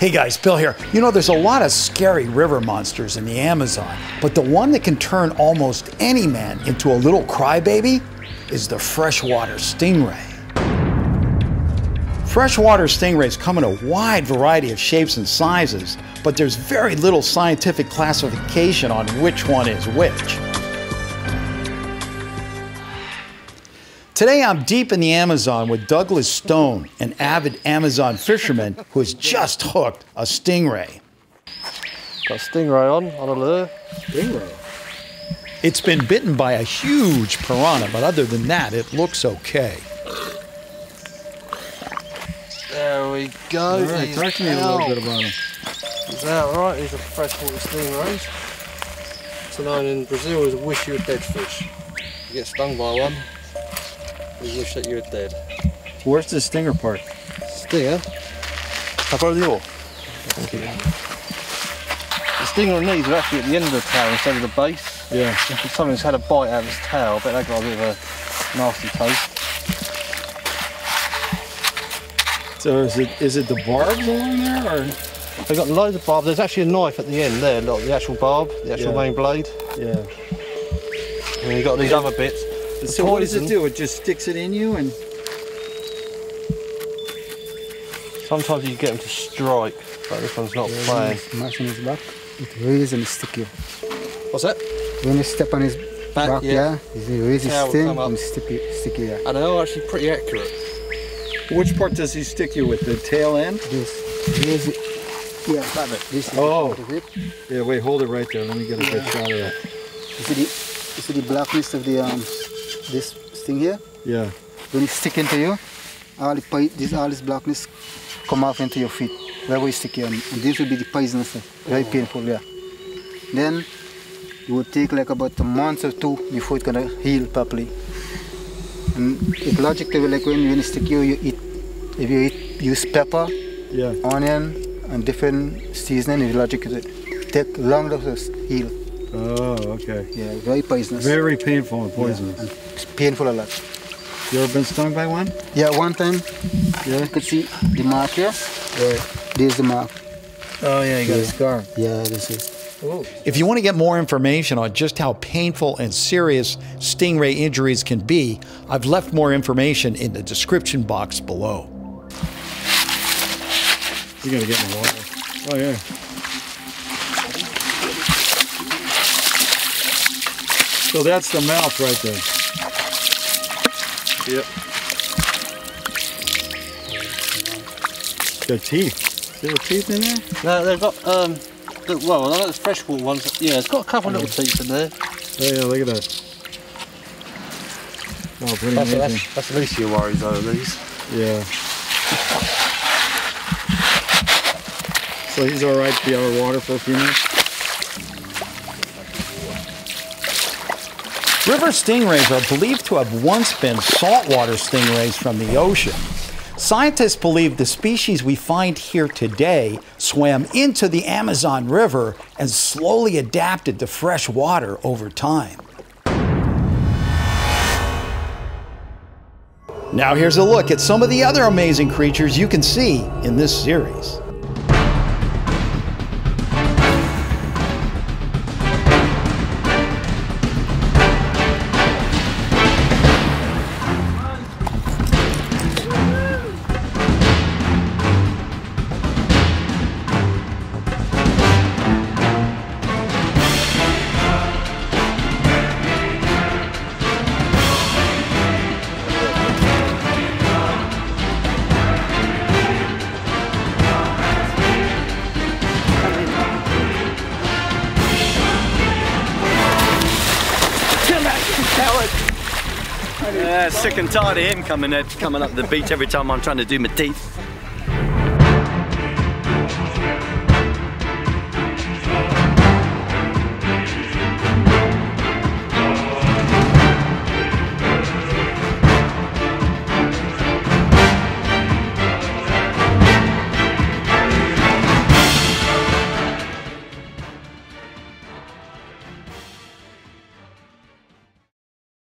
Hey guys, Bill here. You know, there's a lot of scary river monsters in the Amazon, but the one that can turn almost any man into a little crybaby is the freshwater stingray. Freshwater stingrays come in a wide variety of shapes and sizes, but there's very little scientific classification on which one is which. Today I'm deep in the Amazon with Douglas Stone, an avid Amazon fisherman who has just hooked a stingray. Got a stingray on, on a lure. Stingray? It's been bitten by a huge piranha, but other than that, it looks okay. There we go. All right, talk to me a little bit about him. He's out right, he's a freshwater stingray. It's known in Brazil as a wish you were dead fish. You get stung by one, you wish that you were dead. Where's the stinger part? Stinger? How far the oar? The stinger and these are actually at the end of the tail instead of the base. Yeah. If something's had a bite out of its tail, I bet that got a bit of a nasty taste. So is it is it the barbs along there or? They've got loads of barbs. There's actually a knife at the end there, look, the actual barb, the actual Yeah. main blade. Yeah. And you've got these other bits. So what does it do? It just sticks it in you and Sometimes you get them to strike, but this one's not playing. Mash on his back, it raises and stick you. What's that? When you step on his Back, back, yeah. yeah, it raises Tail will sting up. and stick you, stick you there. And they are actually pretty accurate. which part does he stick you with? The tail end? This, raise it, yeah, That bit. this is Oh. part of it. Yeah, wait, hold it right there. Let me get a good shot of that. You see the, you see the blackness of the um, this thing here? Yeah. When it stick into you, all the this all this blackness come off into your feet, wherever you stick you, and, and this will be the poisonous stuff, very painful, yeah. Then it would take like about a month or two before it's gonna heal properly. And it logically like when you stick you, you eat if you eat use pepper, Yeah. onion, and different seasoning, it logically take longer to heal. Oh, okay. Yeah, very poisonous. Very painful and Yeah, poisonous. and it's painful a lot. You ever been stung by one? Yeah, one time Yeah. you could see the mark here. Right. There's the mark. Oh yeah, you got a scar. Yeah, this is. If you want to get more information on just how painful and serious stingray injuries can be, I've left more information in the description box below. You gotta get in the water. Oh yeah. So that's the mouth right there. Yep. The teeth. Little teeth in there? No, they've got, um, the, well, I know it's freshwater ones. Yeah, it's got a couple little teeth in there. Oh yeah, look at that. Oh, pretty That's, amazing. that's, that's the least of your worries over these. Yeah. So he's all right to be out of water for a few minutes? River stingrays are believed to have once been saltwater stingrays from the ocean. Scientists believe the species we find here today swam into the Amazon River and slowly adapted to fresh water over time. Now, here's a look at some of the other amazing creatures you can see in this series. Yeah, sick and tired of him coming coming up the beach every time I'm trying to do my teeth.